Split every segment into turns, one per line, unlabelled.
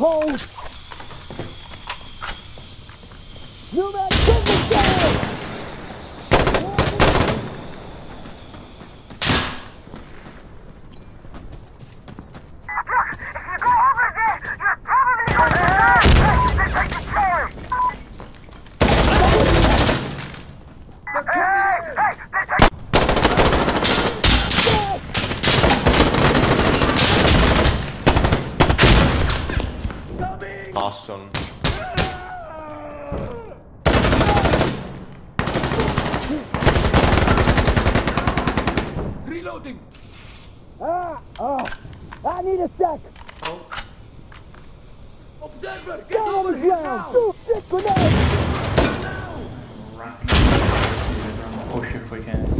Hold! on.
Reloading!
Ah! Oh! I need a sec! Oh.
Observer, get
Down
over here now!
Two stick! Now!
Run. Push if we can.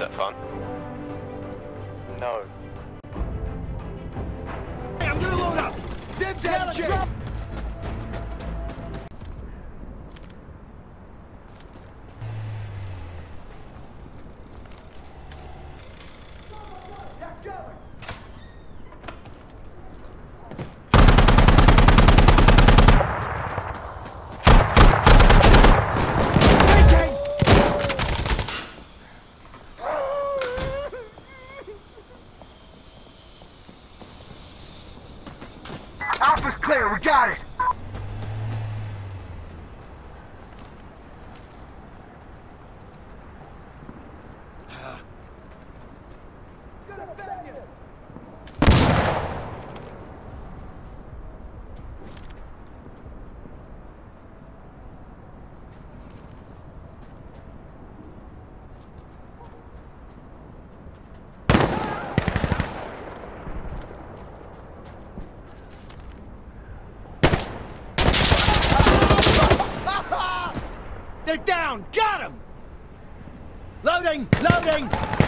that fun? No.
Hey, I'm gonna load up! Dibs out, Jake! They're down! Got him! Loading! Loading!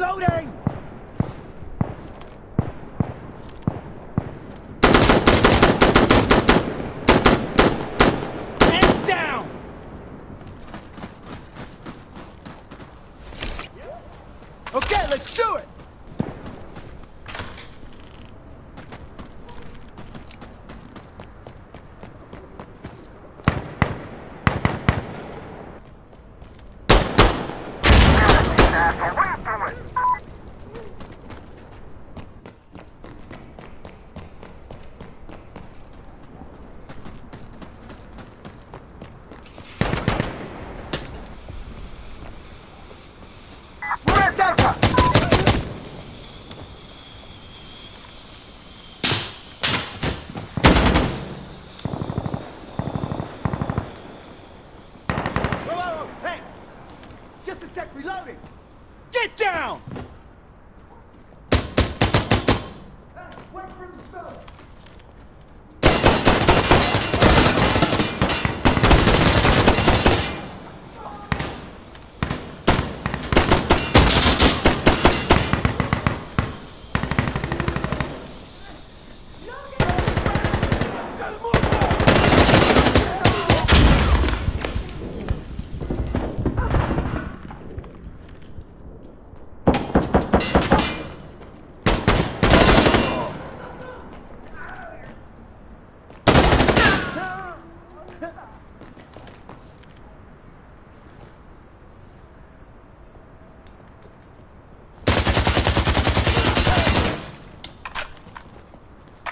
Yeah, I'm loading!
And down! Okay, let's do it!
Asshole, what are you doing? We're at Delta!
Whoa, whoa, whoa, hey! Just a sec, reloading! Get down!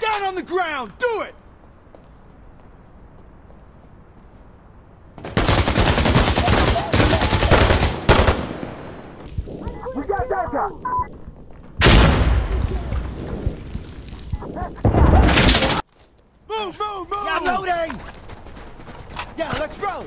Down on the ground! Do it!
We got Delta!
Move, move, move!
Yeah, loading!
Yeah, let's roll!